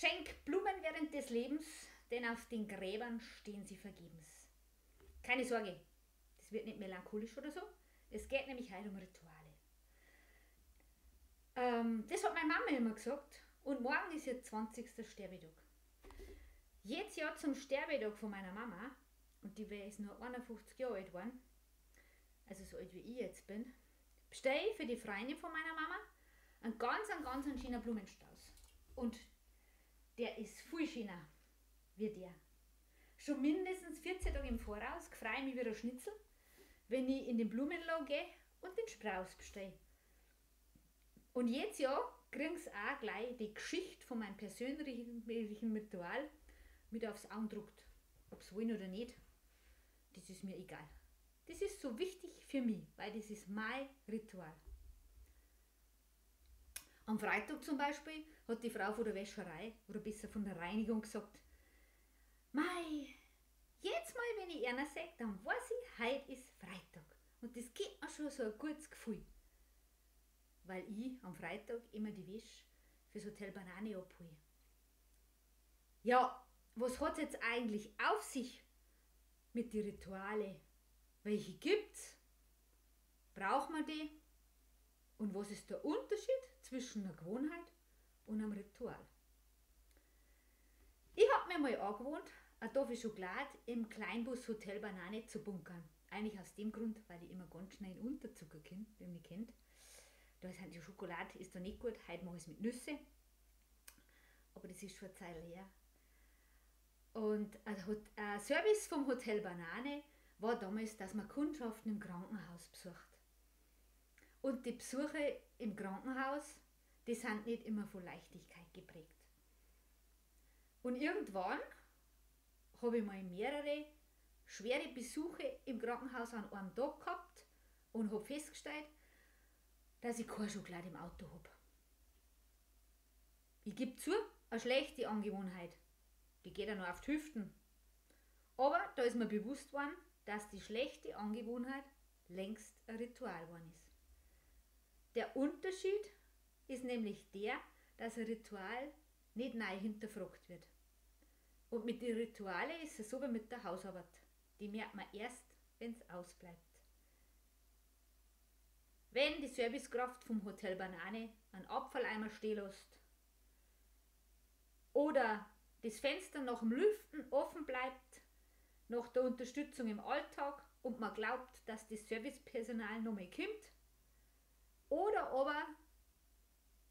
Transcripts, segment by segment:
Schenk Blumen während des Lebens, denn auf den Gräbern stehen sie vergebens. Keine Sorge, das wird nicht melancholisch oder so. Es geht nämlich heute um Rituale. Ähm, das hat meine Mama immer gesagt und morgen ist ihr 20. Sterbetag. Jedes Jahr zum Sterbetag von meiner Mama, und die ist nur 51 Jahre alt geworden, also so alt wie ich jetzt bin, bestelle ich für die Freundin von meiner Mama einen ganz, einen ganz einen schönen Blumenstrauß. Und der ist viel schöner wie der. Schon mindestens 14 Tage im Voraus freue ich mich wieder Schnitzel, wenn ich in den Blumenladen gehe und den Strauß bestelle. Und jetzt ja kriegen sie auch gleich die Geschichte von meinem persönlichen Ritual mit aufs Auge druckt. Ob sie wollen oder nicht, das ist mir egal. Das ist so wichtig für mich, weil das ist mein Ritual. Am Freitag zum Beispiel hat die Frau von der Wäscherei oder besser von der Reinigung gesagt, Mei, jetzt mal, wenn ich einer sage, dann weiß ich, heute ist Freitag. Und das gibt mir schon so ein gutes Gefühl. Weil ich am Freitag immer die Wäsche fürs Hotel Banane abhole. Ja, was hat es jetzt eigentlich auf sich mit den Rituale? Welche gibt's? Braucht man die? Und was ist der Unterschied zwischen einer Gewohnheit und einem Ritual? Ich habe mir mal angewohnt, eine Tafel Schokolade im Kleinbus Hotel Banane zu bunkern. Eigentlich aus dem Grund, weil ich immer ganz schnell einen Unterzucker kenne, wer mich kennt. Da ist halt die Schokolade ist da nicht gut, heute mache ich es mit Nüsse. Aber das ist schon eine Zeit her. Und ein Service vom Hotel Banane war damals, dass man Kundschaften im Krankenhaus besucht. Und die Besuche im Krankenhaus, die sind nicht immer von Leichtigkeit geprägt. Und irgendwann habe ich mal mehrere schwere Besuche im Krankenhaus an einem Tag gehabt und habe festgestellt, dass ich keine Schokolade im Auto habe. Ich gebe zu, eine schlechte Angewohnheit. Die geht ja nur auf die Hüften. Aber da ist mir bewusst worden, dass die schlechte Angewohnheit längst ein Ritual geworden ist. Der Unterschied ist nämlich der, dass ein Ritual nicht neu hinterfragt wird. Und mit den Ritualen ist es so wie mit der Hausarbeit. Die merkt man erst, wenn es ausbleibt. Wenn die Servicekraft vom Hotel Banane einen Abfalleimer stehen lässt oder das Fenster nach dem Lüften offen bleibt, nach der Unterstützung im Alltag und man glaubt, dass das Servicepersonal noch mehr kommt, oder aber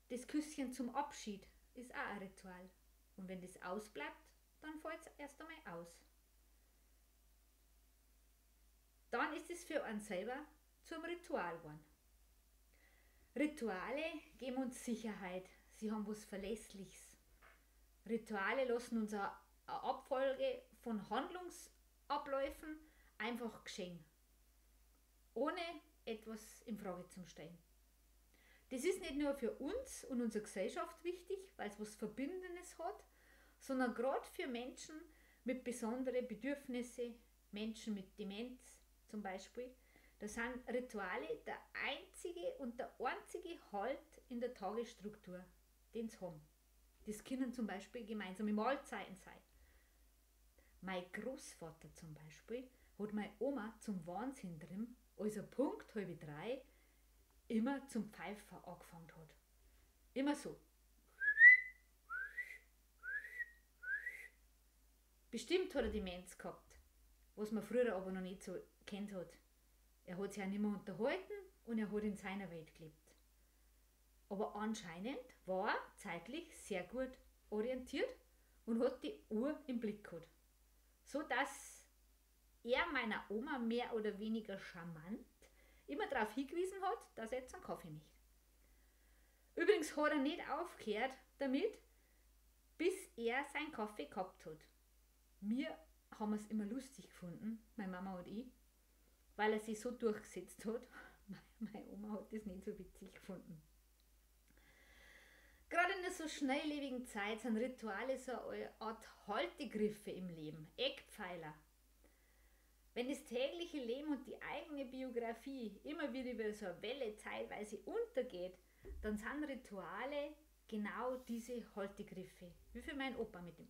das Küsschen zum Abschied ist auch ein Ritual. Und wenn das ausbleibt, dann fällt es erst einmal aus. Dann ist es für einen selber zum Ritual geworden. Rituale geben uns Sicherheit, sie haben was Verlässliches. Rituale lassen uns eine Abfolge von Handlungsabläufen einfach geschehen, ohne etwas in Frage zu stellen. Das ist nicht nur für uns und unsere Gesellschaft wichtig, weil es was Verbindendes hat, sondern gerade für Menschen mit besonderen Bedürfnissen, Menschen mit Demenz zum Beispiel, da sind Rituale der einzige und der einzige Halt in der Tagesstruktur, den sie haben. Das können zum Beispiel gemeinsame Mahlzeiten sein. Mein Großvater zum Beispiel hat meine Oma zum Wahnsinn drin, als er Punkt halb drei immer zum Pfeifer angefangen hat. Immer so. Bestimmt hat er Demenz gehabt, was man früher aber noch nicht so kennt hat. Er hat sich auch nicht mehr unterhalten und er hat in seiner Welt gelebt. Aber anscheinend war er zeitlich sehr gut orientiert und hat die Uhr im Blick gehabt. So dass er meiner Oma mehr oder weniger charmant immer darauf hingewiesen hat, dass er jetzt einen Kaffee möchte. Übrigens hat er nicht aufgehört damit, bis er seinen Kaffee gehabt hat. Wir haben es immer lustig gefunden, meine Mama und ich, weil er sich so durchgesetzt hat. Meine Oma hat das nicht so witzig gefunden. Gerade in einer so schnelllebigen Zeit sind Rituale so eine Art Haltegriffe im Leben, Eckpfeiler. Wenn das tägliche Leben und die eigene Biografie immer wieder über so eine Welle zeitweise untergeht, dann sind Rituale genau diese Haltegriffe. Wie für mein Opa mit dem.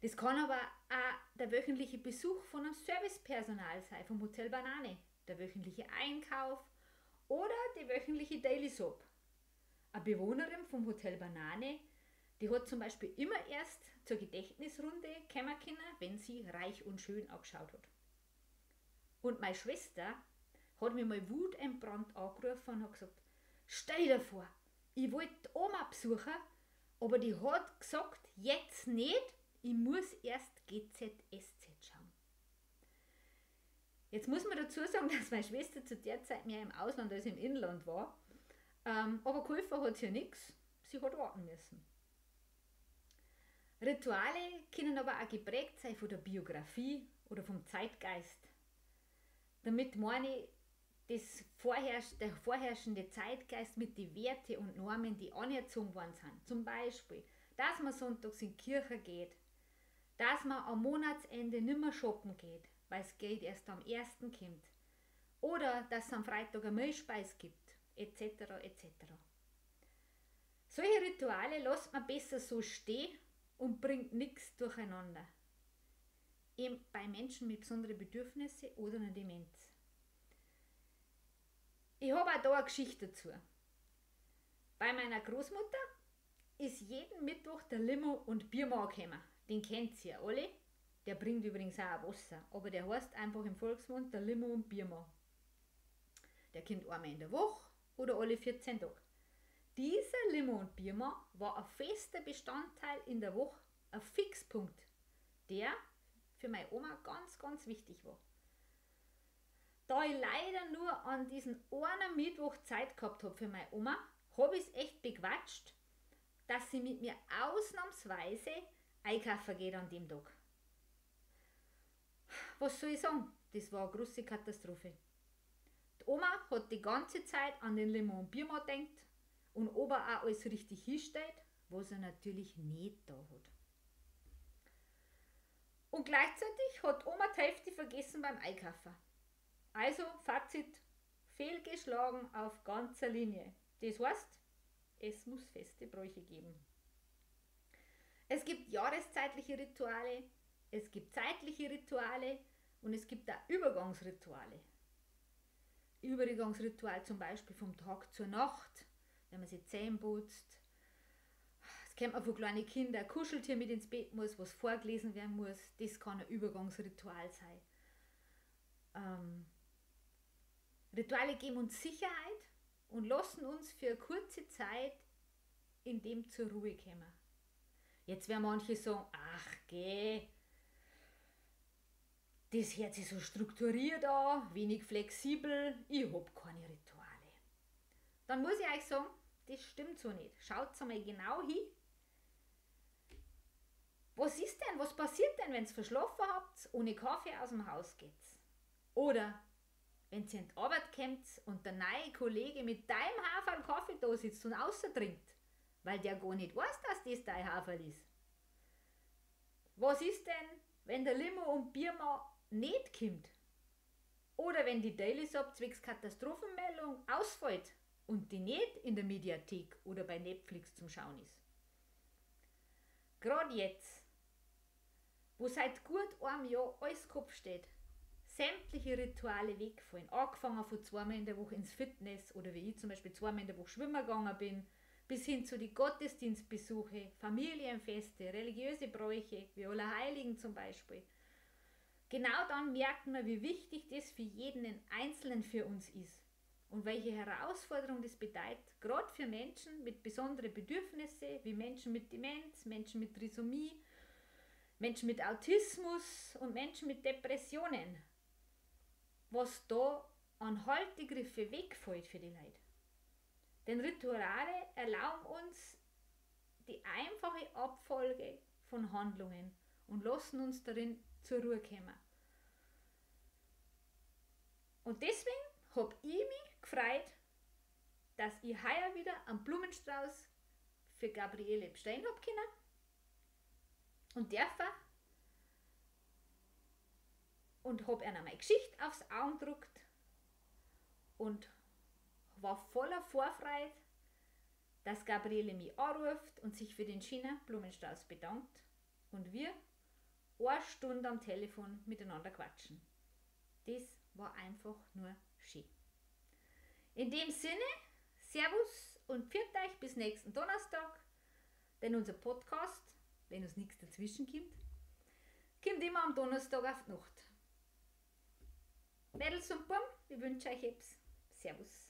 Das kann aber auch der wöchentliche Besuch von einem Servicepersonal sein, vom Hotel Banane, der wöchentliche Einkauf oder die wöchentliche Daily Soap. Eine Bewohnerin vom Hotel Banane, die hat zum Beispiel immer erst zur Gedächtnisrunde kommen können, wenn sie reich und schön angeschaut hat. Und meine Schwester hat mir mal wutentbrannt angerufen und hat gesagt, stell dir vor, ich wollte Oma besuchen, aber die hat gesagt, jetzt nicht, ich muss erst GZSZ schauen. Jetzt muss man dazu sagen, dass meine Schwester zu der Zeit mehr im Ausland als im Inland war. Ähm, aber geholfen hat sie ja nichts. Sie hat warten müssen. Rituale können aber auch geprägt sein von der Biografie oder vom Zeitgeist. Damit meine das vorherrsch der vorherrschende Zeitgeist mit den Werte und Normen, die anerzogen worden sind. Zum Beispiel, dass man sonntags in die Kirche geht, dass man am Monatsende nimmer shoppen geht, weil das Geld erst am ersten kommt. Oder dass es am Freitag eine Milchspeis gibt, etc. etc. Solche Rituale lässt man besser so stehen und bringt nichts durcheinander. Eben bei Menschen mit besonderen Bedürfnissen oder einer Demenz. Ich habe auch da eine Geschichte dazu. Bei meiner Großmutter ist jeden Mittwoch der Limo- und Biermann gekommen. Den kennt ihr alle. Der bringt übrigens auch Wasser, aber der heißt einfach im Volksmund der Limo- und Biermann. Der kommt einmal in der Woche oder alle 14 Tage. Dieser Limo und Biermann war ein fester Bestandteil in der Woche, ein Fixpunkt, der für meine Oma ganz, ganz wichtig war. Da ich leider nur an diesen einen Mittwoch Zeit gehabt habe für meine Oma, habe ich es echt bequatscht, dass sie mit mir ausnahmsweise einkaufen geht an dem Tag. Was soll ich sagen? Das war eine große Katastrophe. Die Oma hat die ganze Zeit an den Limon Biermann gedacht und ob er auch alles richtig hinstellt, was er natürlich nicht da hat. Und gleichzeitig hat Oma die Hälfte vergessen beim Einkaufen. Also, Fazit, fehlgeschlagen auf ganzer Linie. Das heißt, es muss feste Bräuche geben. Es gibt jahreszeitliche Rituale, es gibt zeitliche Rituale und es gibt auch Übergangsrituale. Übergangsritual zum Beispiel vom Tag zur Nacht, wenn man sich Zähne putzt. Es kennt man von kleinen Kindern, ein Kuscheltier mit ins Bett muss, was vorgelesen werden muss. Das kann ein Übergangsritual sein. Ähm, Rituale geben uns Sicherheit und lassen uns für eine kurze Zeit in dem zur Ruhe kommen. Jetzt werden manche sagen, ach geh, das hört sich so strukturiert an, wenig flexibel, ich hab keine Rituale. Dann muss ich euch sagen, das stimmt so nicht. Schaut einmal genau hin. Was ist denn, was passiert denn, wenn ihr verschlafen habt, ohne Kaffee aus dem Haus geht? Oder wenn ihr in die Arbeit kommt und der neue Kollege mit deinem Hafer Kaffee da sitzt und trinkt, weil der gar nicht weiß, dass das dein Hafer ist. Was ist denn, wenn der Limo und Biermann nicht kommt? Oder wenn die Daily Soap zwecks Katastrophenmeldung ausfällt und die nicht in der Mediathek oder bei Netflix zum Schauen ist? Gerade jetzt, wo seit gut einem Jahr alles Kopf steht, sämtliche Rituale wegfallen. Angefangen von zweimal in der Woche ins Fitness oder wie ich zum Beispiel zweimal in der Woche schwimmen gegangen bin, bis hin zu den Gottesdienstbesuche, Familienfeste, religiöse Bräuche, wie Allerheiligen zum Beispiel. Genau dann merken wir, wie wichtig das für jeden Einzelnen für uns ist und welche Herausforderung das bedeutet, gerade für Menschen mit besonderen Bedürfnissen, wie Menschen mit Demenz, Menschen mit Trisomie, Menschen mit Autismus und Menschen mit Depressionen was da an Haltegriffe wegfällt für die Leute. Denn Rituale erlauben uns die einfache Abfolge von Handlungen und lassen uns darin zur Ruhe kommen. Und deswegen habe gefreut, dass ich heuer wieder einen Blumenstrauß für Gabriele bestellen habe können und dürfen und habe einer meine Geschichte aufs Auge gedruckt und war voller Vorfreude, dass Gabriele mich anruft und sich für den China-Blumenstrauß bedankt und wir eine Stunde am Telefon miteinander quatschen. Das war einfach nur schön. In dem Sinne, Servus und pfiat euch bis nächsten Donnerstag, denn unser Podcast, wenn uns nichts dazwischen kommt, kommt immer am Donnerstag auf die Nacht. Mädels und Buben, ich wünsche euch etwas. Servus.